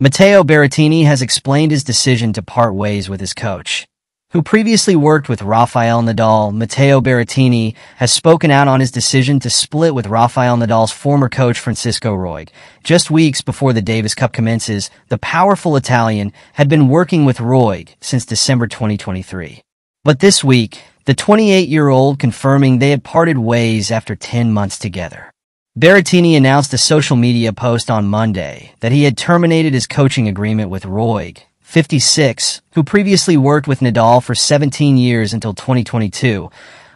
Matteo Berrettini has explained his decision to part ways with his coach. Who previously worked with Rafael Nadal, Matteo Berrettini has spoken out on his decision to split with Rafael Nadal's former coach Francisco Roig. Just weeks before the Davis Cup commences, the powerful Italian had been working with Roig since December 2023. But this week, the 28-year-old confirming they had parted ways after 10 months together. Berrettini announced a social media post on Monday that he had terminated his coaching agreement with Roig, 56, who previously worked with Nadal for 17 years until 2022.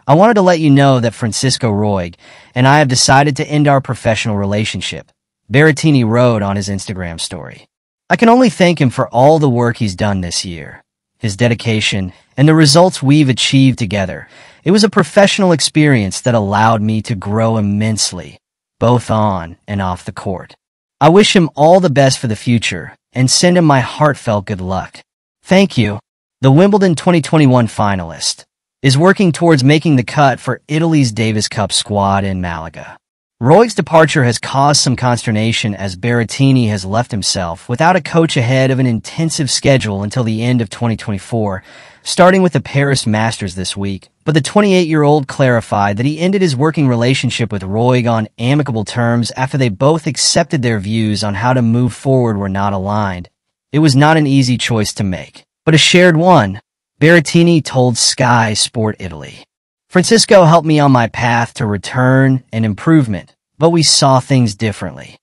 I wanted to let you know that Francisco Roig and I have decided to end our professional relationship. Berrettini wrote on his Instagram story. I can only thank him for all the work he's done this year, his dedication, and the results we've achieved together. It was a professional experience that allowed me to grow immensely both on and off the court. I wish him all the best for the future and send him my heartfelt good luck. Thank you. The Wimbledon 2021 finalist is working towards making the cut for Italy's Davis Cup squad in Malaga. Roig's departure has caused some consternation as Berrettini has left himself without a coach ahead of an intensive schedule until the end of 2024, starting with the Paris Masters this week. But the 28-year-old clarified that he ended his working relationship with Roig on amicable terms after they both accepted their views on how to move forward were not aligned. It was not an easy choice to make, but a shared one, Berrettini told Sky Sport Italy. Francisco helped me on my path to return and improvement, but we saw things differently.